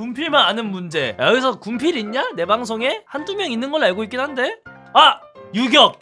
군필만 아는 문제 야, 여기서 군필 있냐? 내 방송에? 한두 명 있는 걸로 알고 있긴 한데 아! 유격!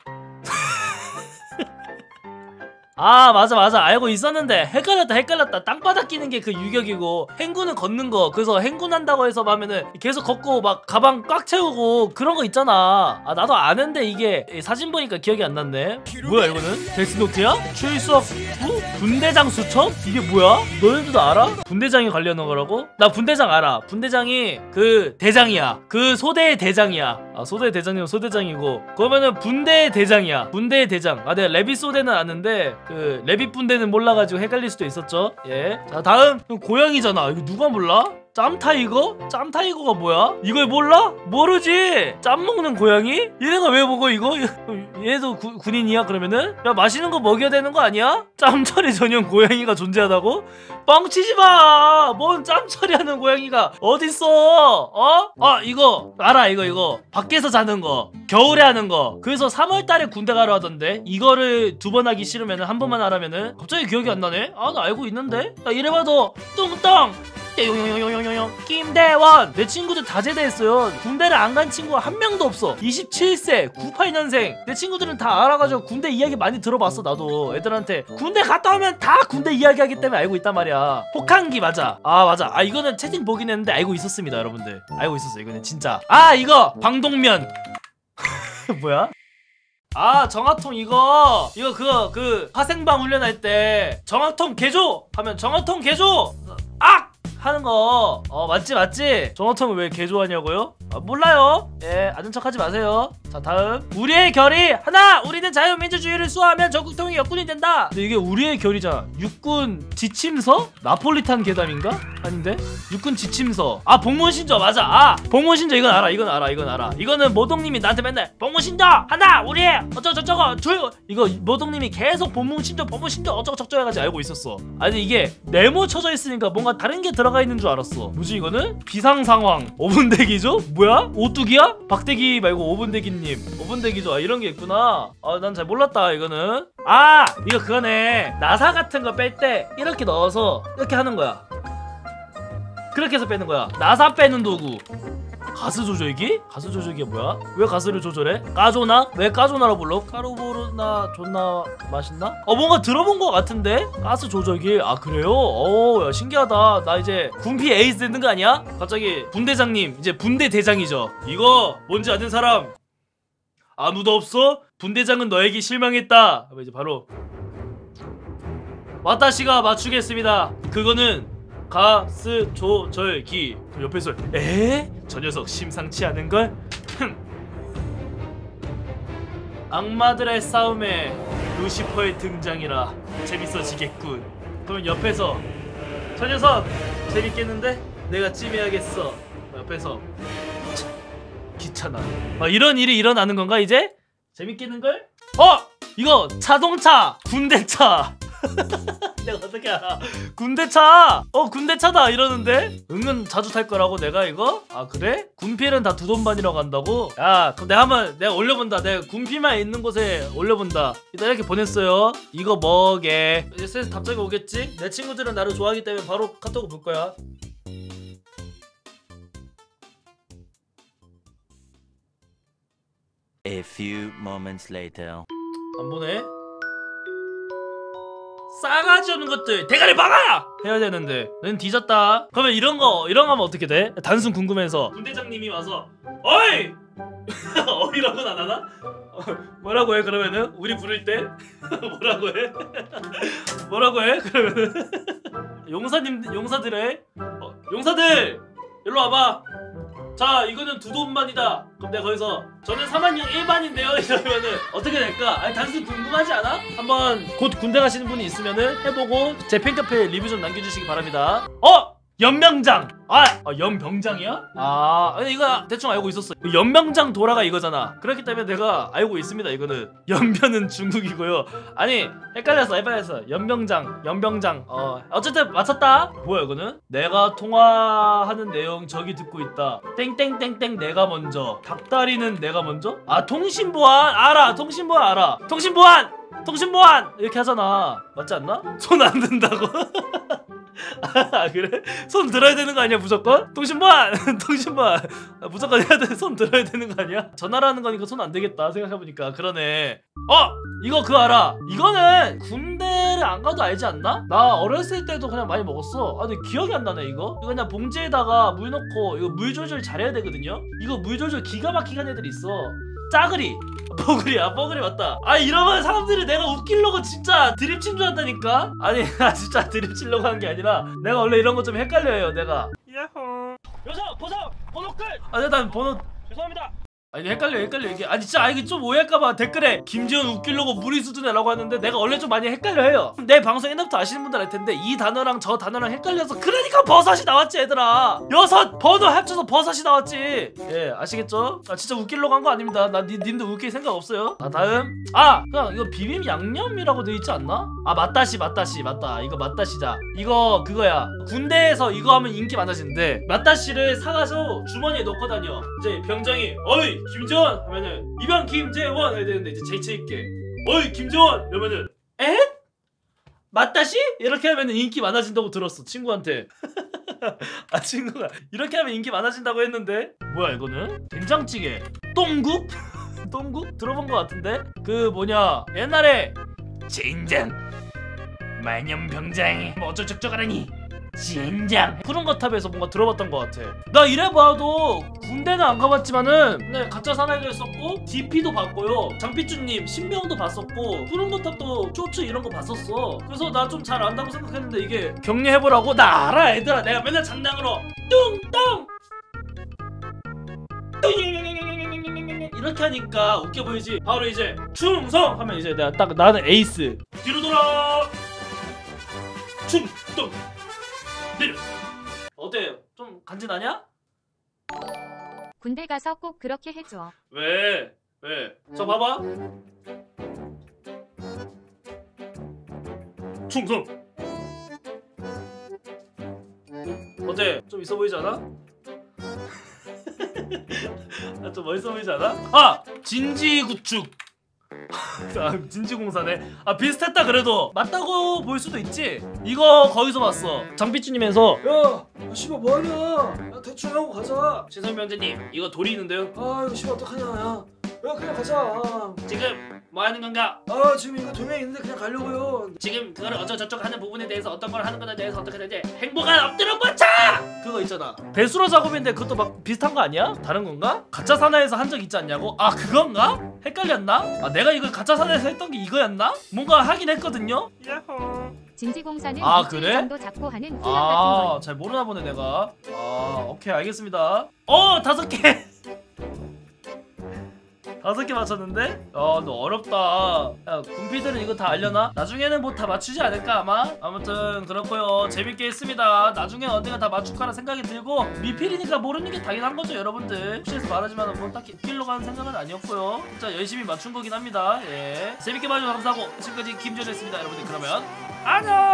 아 맞아 맞아 알고 있었는데 헷갈렸다 헷갈렸다 땅바닥 끼는 게 그 유격이고 행군은 걷는 거 그래서 행군한다고 해서 하면은 계속 걷고 막 가방 꽉 채우고 그런 거 있잖아 아 나도 아는데 이게 사진 보니까 기억이 안 났네 뭐야 이거는? 데스노트야? 최일수학 부? 분대장 수첩? 이게 뭐야? 너희들도 알아? 분대장이 관련한 거라고? 나 분대장 알아 분대장이 그 대장이야 그 소대의 대장이야 아 소대 대장이면 소대장이고. 그러면은 분대 대장이야. 분대 대장. 아 내가 레비 소대는 아는데 그 레비 분대는 몰라가지고 헷갈릴 수도 있었죠. 예자 다음. 고양이잖아. 이거 누가 몰라? 짬타이거? 짬타이거가 뭐야? 이걸 몰라? 모르지 짬 먹는 고양이? 얘네가 왜 먹어 이거? 얘도 구- 군인이야 그러면은? 야 맛있는 거 먹여야 되는 거 아니야? 짬처리 전용 고양이가 존재하다고? 뻥치지 마! 뭔 짬처리 하는 고양이가 어딨어? 어? 아 이거 알아 이거 이거 밖에서 자는 거 겨울에 하는 거 그래서 3월달에 군대 가러 하던데 이거를 두 번 하기 싫으면 한 번만 하라면은 갑자기 기억이 안 나네? 아 나 알고 있는데? 야 이래봐도 뚱땅 용용용용용용 김대원! 내 친구들 다 제대했어요. 군대를 안 간 친구가 한 명도 없어. 27세 98년생. 내 친구들은 다 알아가지고 군대 이야기 많이 들어봤어 나도. 애들한테 군대 갔다 오면 다 군대 이야기하기 때문에 알고 있단 말이야. 혹한기 맞아. 아 맞아. 아 이거는 채팅 보긴 했는데 알고 있었습니다 여러분들. 알고 있었어 이거는 진짜. 아 이거! 방독면. 뭐야? 아 정화통 이거. 이거 그거 그 화생방 훈련할 때 정화통 개조! 하면 정화통 개조! 악 하는 거. 어 맞지 맞지? 정화통을 왜 개조하냐고요? 아, 몰라요. 예 아는 척하지 마세요 자 다음. 우리의 결이 하나! 우리는 자유민주주의를 수호하면 전국통일 역군이 된다! 근데 이게 우리의 결이잖아. 육군 지침서? 나폴리탄 계담인가? 아닌데? 육군 지침서. 아 복문신조 맞아. 아 복문신조 이건 알아. 이건 알아. 이건 알아. 이거는 모동님이 나한테 맨날 복문신조 하나! 우리의 어쩌고 저쩌고! 둘! 이거 모동님이 계속 복문신조 복문신조 어쩌고 저쩌고 해가지고 알고 있었어. 아니 이게 네모 쳐져 있으니까 뭔가 다른 게 들어가 있는 줄 알았어. 뭐지 이거는? 비상상황. 5분 대기죠? 뭐야? 오뚜기야? 박대기 말고 5분 대기 님 5분 대기죠 아 이런 게 있구나 아 난 잘 몰랐다 이거는 아 이거 그거네 나사 같은 거 뺄 때 이렇게 넣어서 이렇게 하는 거야 그렇게 해서 빼는 거야 나사 빼는 도구 가스 조절기? 가스 조절기가 뭐야? 왜 가스를 조절해? 까조나? 왜 까조나로 불러? 까르보르나 존나 맛있나? 어 뭔가 들어본 것 같은데? 가스 조절기 아 그래요? 어야 신기하다 나 이제 군피 에이스 되는 거 아니야? 갑자기 분대장님 이제 분대 대장이죠 이거 뭔지 아는 사람 아무도 없어? 분대장은 너에게 실망했다 이제 바로 와타시가 맞추겠습니다 그거는 가스 조절기 그럼 옆에서 에? 저 녀석 심상치 않은걸? 흠. 악마들의 싸움에 루시퍼의 등장이라 재밌어지겠군 그럼 옆에서 저 녀석 재밌겠는데? 내가 찜해야겠어 옆에서 참, 귀찮아 막 이런 일이 일어나는 건가 이제? 재밌겠는걸? 어! 이거 자동차 군대차 내가 어떻게 알아? 군대차! 어 군대차다 이러는데? 은근 자주 탈 거라고 내가 이거? 아 그래? 군필은 다 두 돈 반이라고 한다고? 야 그럼 내가 한번 내가 올려본다 내가 군필만 있는 곳에 올려본다 일단 이렇게 보냈어요 이거 뭐게 이제 답장이 오겠지? 내 친구들은 나를 좋아하기 때문에 바로 카톡을 볼 거야 A few moments later. 안 보네? 싸가지 없는 것들 대가리 박아! 해야 되는데 넌 뒤졌다 그러면 이런 거 이런 거 하면 어떻게 돼? 단순 궁금해서 군대장님이 와서 어이! 어이라고는 안 하나? 어, 뭐라고 해 그러면은? 우리 부를 때? 뭐라고 해? 뭐라고 해? 그러면은 용사님 용사들의 어, 용사들 일로 와봐 자 이거는 두 돈만이다 그럼 내가 거기서 저는 3학년 1반인데요 이러면은 어떻게 될까? 아니 단순히 궁금하지 않아? 한번 곧 군대 가시는 분이 있으면은 해보고 제 팬카페에 리뷰 좀 남겨주시기 바랍니다 어! 연명장! 아! 아 연병장이야? 아 아니 이거 대충 알고 있었어. 연명장 돌아가 이거잖아. 그렇기 때문에 내가 알고 있습니다 이거는. 연변은 중국이고요. 아니 헷갈렸어 헷갈렸어 연병장 연병장. 어 어쨌든 맞췄다. 뭐야 이거는? 내가 통화하는 내용 저기 듣고 있다. 땡땡땡땡 내가 먼저. 닭다리는 내가 먼저? 아 통신보안? 알아 통신보안 알아. 통신보안! 통신보안! 이렇게 하잖아. 맞지 않나? 손 안 든다고 아 그래? 손 들어야 되는 거 아니야 무조건? 통신반! 통신반! 아, 무조건 해야 돼. 손 들어야 되는 거 아니야? 전화라는 거니까 손 안 되겠다 생각해보니까 그러네 어! 이거 그거 알아 이거는 군대를 안 가도 알지 않나? 나 어렸을 때도 그냥 많이 먹었어 아 근데 기억이 안 나네 이거 이거 그냥 봉지에다가 물 넣고 이거 물 조절 잘해야 되거든요 이거 물 조절 기가 막히게 하는 애들이 있어 짜그리 뽀글이야 뽀글이 맞다 아 이러면 사람들이 내가 웃기려고 진짜 드립 친 줄 안다니까 아니 나 진짜 드립 치려고 한 게 아니라 내가 원래 이런 거 좀 헷갈려요 내가 야호. 여서 보석 번호 끝. 아니 난 번호 죄송합니다. 아니 헷갈려 헷갈려 이게. 아니 진짜 아 이게 좀 오해할까봐 댓글에 김지현 웃기려고 무리 수준이라고 하는데 내가 원래 좀 많이 헷갈려 해요. 내 방송 옛날부터 아시는 분들 알 텐데 이 단어랑 저 단어랑 헷갈려서 그러니까 버섯이 나왔지 얘들아. 여섯 번호 합쳐서 버섯이 나왔지. 예 아시겠죠? 아 진짜 웃기려고 한 거 아닙니다. 나 니, 님들 웃길 생각 없어요. 아 다음. 아 그냥 이거 비빔 양념이라고 돼 있지 않나? 아 맞다시 맞다시 맞다. 이거 맞다시자 이거 그거야. 군대에서 이거 하면 인기 많아지는데 맞다시를 사가서 주머니에 넣고 다녀. 이제 병장이 어이 김재원 하면은 이병 김재원 해야 되는데 이제 재치 있게 어이 김재원 이러면은 에? 맞다시? 이렇게 하면 인기 많아진다고 들었어 친구한테 아 친구가 이렇게 하면 인기 많아진다고 했는데 뭐야 이거는? 된장찌개 똥국? 똥국? 들어본 것 같은데? 그 뭐냐 옛날에 젠장 만년병장이 뭐 어쩌저쩌가라니 젠장. 푸른거탑에서 뭔가 들어봤던 것 같아. 나 이래봐도 군대는 안 가봤지만은 네 가짜 사나이도 했었고 DP도 봤고요. 장피쭈님 신병도 봤었고 푸른거탑도 쇼츠 이런 거 봤었어. 그래서 나 좀 잘 안다고 생각했는데 이게 격려해보라고? 나 알아 얘들아. 내가 맨날 장난으로. 뚱땅 뚱 이렇게 하니까 웃겨 보이지? 바로 이제 충성! 하면 이제 내가 딱 나는 에이스. 뒤로 돌아! 충동 내려 어때 좀 간지나냐? 군대 가서 꼭 그렇게 해줘. 왜? 왜? 저 봐봐 충성 어때? 좀 있어 보이지 않아? 아, 좀 멋있어 보이지 않아? 아! 진지 구축 아 진지공사네 아 비슷했다 그래도 맞다고 볼 수도 있지? 이거 거기서 봤어. 장비쭈님에서. 야 씨발 뭐하냐? 야 대충 하고 가자. 원장님 이거 돌이 있는데요? 아 이거 씨발 어떡하냐 야, 야 그냥 가자 지금 뭐 하는 건가? 아 지금 이거 도명 있는데 그냥 가려고요 지금 그거를 어쩌저쩌고 하는 부분에 대해서 어떤 걸 하는 거에 대해서 어떻게 되지 행복한 엎드려 뻗쳐 그거 있잖아 배수로 작업인데 그것도 막 비슷한 거 아니야? 다른 건가? 가짜 사나이에서 한 적 있지 않냐고? 아 그건가? 헷갈렸나? 아 내가 이걸 가짜 사나이에서 했던 게 이거였나? 뭔가 하긴 했거든요 야호. 진지공사는 아, 그래? 정도 잡고 하는 훈련 같은 아, 거. 잘 모르나 보네 내가. 아, 오케이 알겠습니다. 어, 다섯 개. 다섯 개 맞췄는데? 아, 너 어렵다. 야, 군피들은 이거 다 알려나? 나중에는 뭐 다 맞추지 않을까 아마? 아무튼 그렇고요. 재밌게 했습니다. 나중에 언젠가 다 맞출 거라 생각이 들고 미필이니까 모르는 게 당연한 거죠, 여러분들. 혹시 해서 말하지만 뭐 딱히 웃기려고 하는 생각은 아니었고요. 진짜 열심히 맞춘 거긴 합니다. 예. 재밌게 봐주셔서 감사하고 지금까지 김지현이었습니다. 여러분들 그러면 안녕.